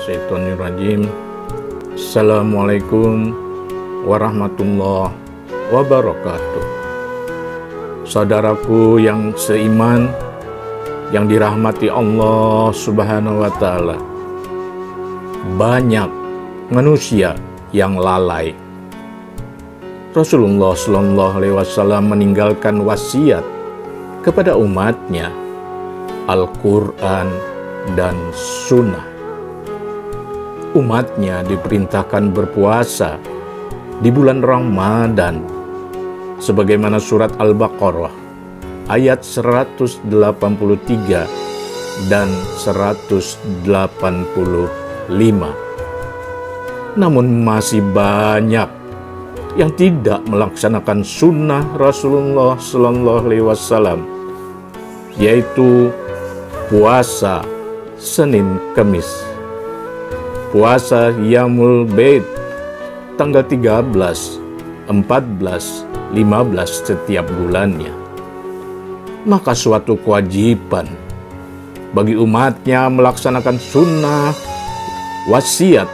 Bismillahirrahmanirrahim. Assalamualaikum warahmatullahi wabarakatuh. Saudaraku yang seiman, yang dirahmati Allah Subhanahu wa Ta'ala, banyak manusia yang lalai. Rasulullah Shallallahu Alaihi Wasallam meninggalkan wasiat kepada umatnya Al-Quran dan Sunnah umatnya diperintahkan berpuasa di bulan Ramadan sebagaimana surat Al-Baqarah ayat 183 dan 185. Namun masih banyak yang tidak melaksanakan sunnah Rasulullah Sallallahu Alaihi Wasallam, yaitu puasa Senin Kemis puasa Yamul Bait tanggal 13, 14, 15 setiap bulannya. Maka suatu kewajiban bagi umatnya melaksanakan sunnah wasiat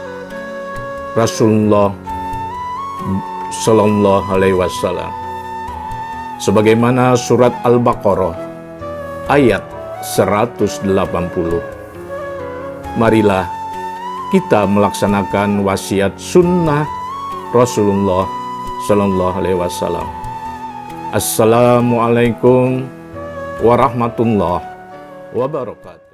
Rasulullah Sallallahu Alaihi Wasallam. Sebagaimana surat Al-Baqarah ayat 180. Marilah kita melaksanakan wasiat sunnah Rasulullah Sallallahu Alaihi Wasallam. Assalamualaikum warahmatullahi wabarakatuh.